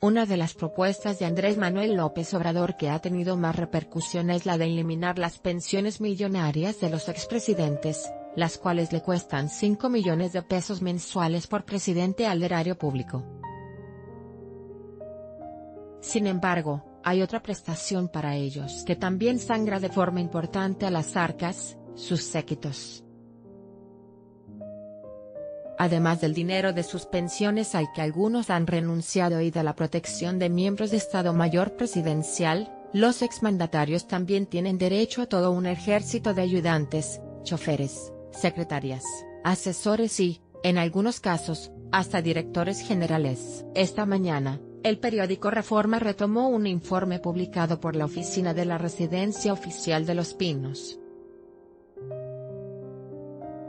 Una de las propuestas de Andrés Manuel López Obrador que ha tenido más repercusión es la de eliminar las pensiones millonarias de los expresidentes, las cuales le cuestan 5 millones de pesos mensuales por presidente al erario público. Sin embargo, hay otra prestación para ellos que también sangra de forma importante a las arcas, sus séquitos. Además del dinero de sus pensiones hay que algunos han renunciado y de la protección de miembros de Estado Mayor Presidencial, los exmandatarios también tienen derecho a todo un ejército de ayudantes, choferes, secretarias, asesores y, en algunos casos, hasta directores generales. Esta mañana, el periódico Reforma retomó un informe publicado por la Oficina de la Residencia Oficial de Los Pinos.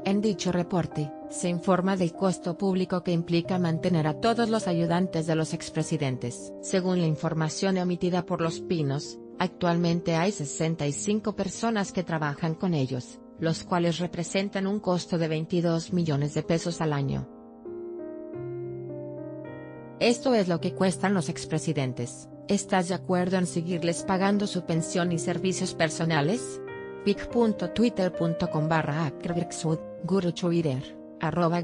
En dicho reporte, se informa del costo público que implica mantener a todos los ayudantes de los expresidentes. Según la información emitida por Los Pinos, actualmente hay 65 personas que trabajan con ellos, los cuales representan un costo de 22 millones de pesos al año. Esto es lo que cuestan los expresidentes. ¿Estás de acuerdo en seguirles pagando su pensión y servicios personales? pic.twitter.com barra arroba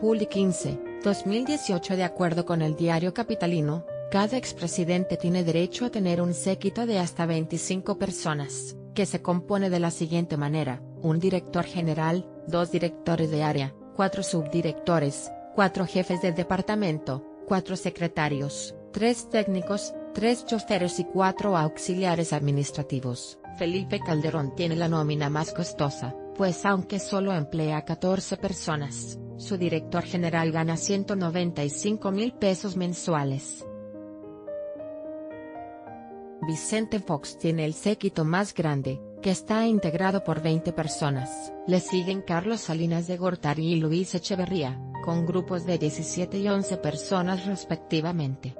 Juli 15, 2018 De acuerdo con el diario Capitalino, cada expresidente tiene derecho a tener un séquito de hasta 25 personas, que se compone de la siguiente manera, un director general, dos directores de área, cuatro subdirectores, cuatro jefes de departamento, cuatro secretarios, tres técnicos, tres choferes y cuatro auxiliares administrativos. Felipe Calderón tiene la nómina más costosa, pues aunque solo emplea 14 personas, su director general gana 195 mil pesos mensuales. Vicente Fox tiene el séquito más grande, que está integrado por 20 personas. Le siguen Carlos Salinas de Gortari y Luis Echeverría, con grupos de 17 y 11 personas respectivamente.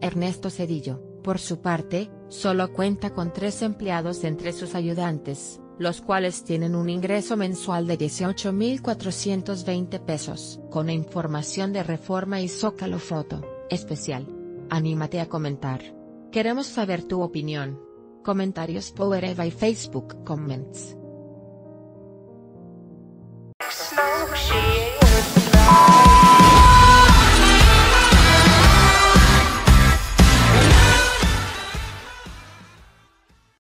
Ernesto Cedillo, por su parte, solo cuenta con tres empleados entre sus ayudantes, los cuales tienen un ingreso mensual de 18.420 pesos. Con información de Reforma y Zócalo Foto, especial. Anímate a comentar. Queremos saber tu opinión. Comentarios Power Eva y Facebook Comments.